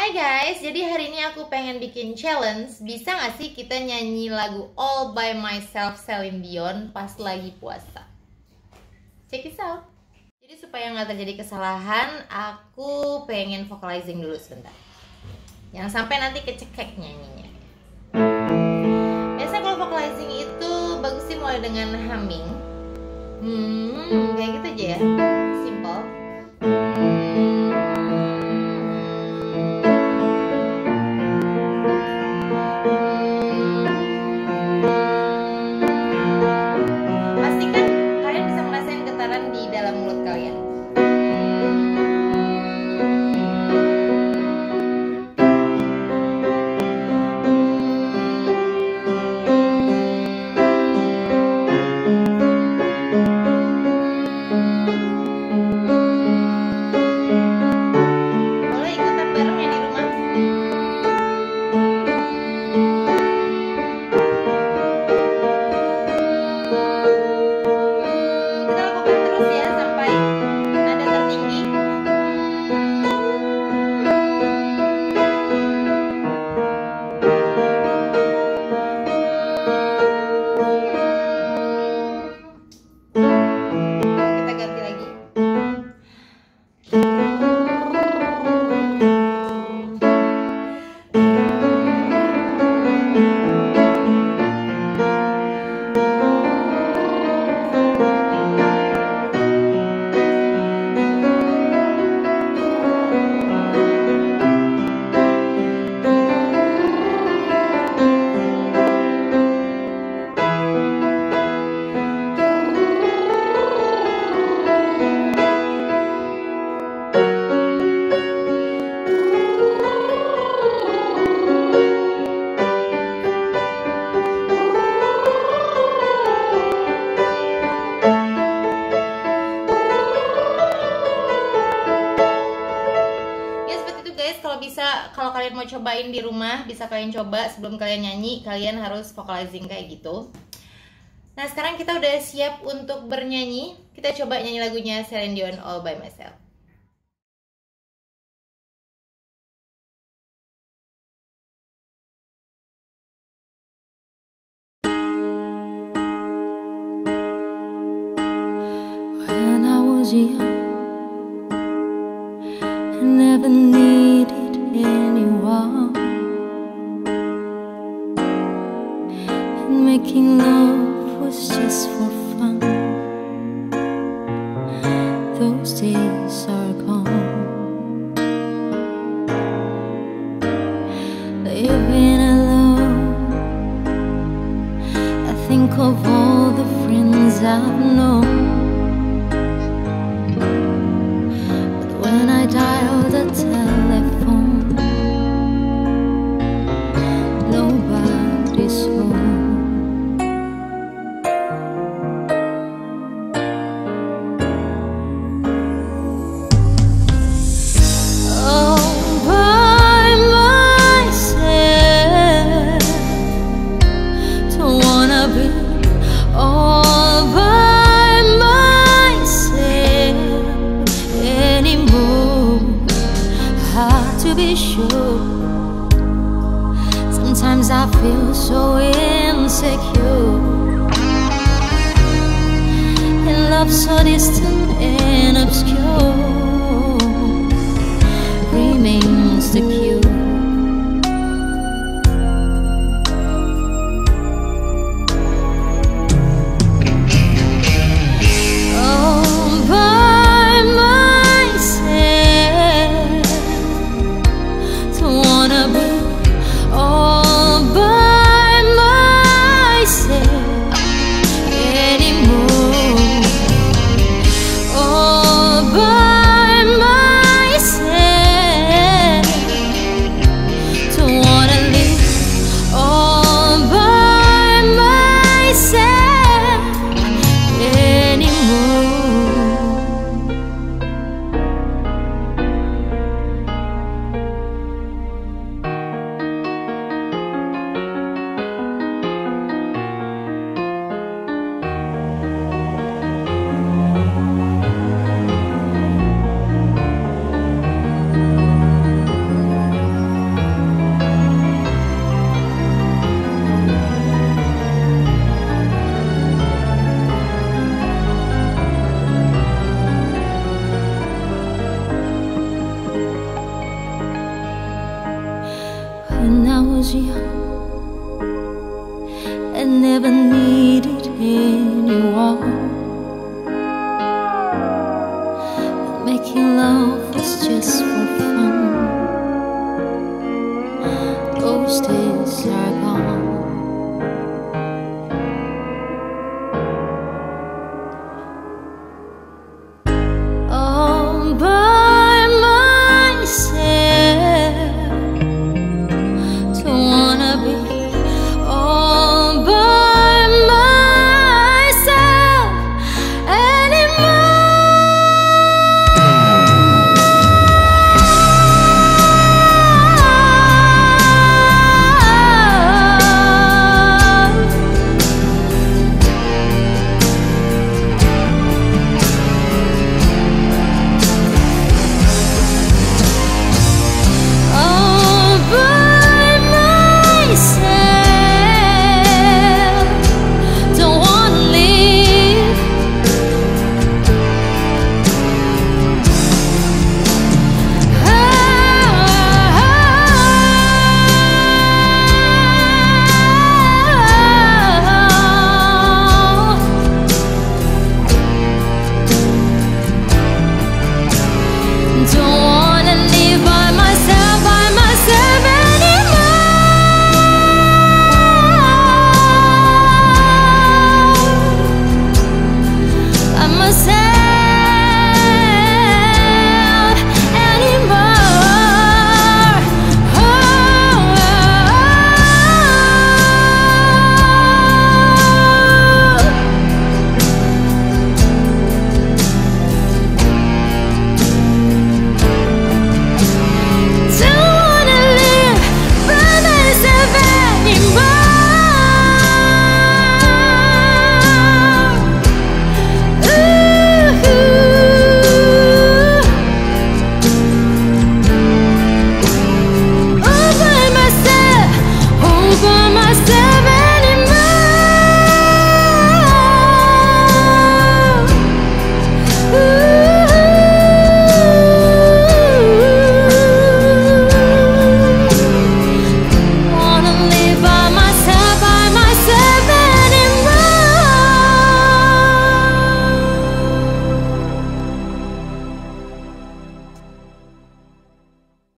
Hai guys, jadi hari ini aku pengen bikin challenge. Bisa gak sih kita nyanyi lagu All By Myself Celine Dion pas lagi puasa? Check this out. Jadi supaya gak terjadi kesalahan, aku pengen vocalizing dulu sebentar. Jangan sampai nanti kecekek nyanyinya. Biasa kalau vocalizing itu bagus sih mulai dengan humming. Hmm, kayak gitu aja ya. Simple kalau bisa kalau kalian mau cobain di rumah bisa kalian coba sebelum kalian nyanyi, kalian harus vocalizing kayak gitu. Nah, sekarang kita udah siap untuk bernyanyi. Kita coba nyanyi lagunya Celine Dion All by Myself. When I making love was just for fun. Those days are gone. Living alone, I think of all the friends I've known. To be sure. Sometimes I feel so insecure. And love so distant and obscure when I was young. I never knew.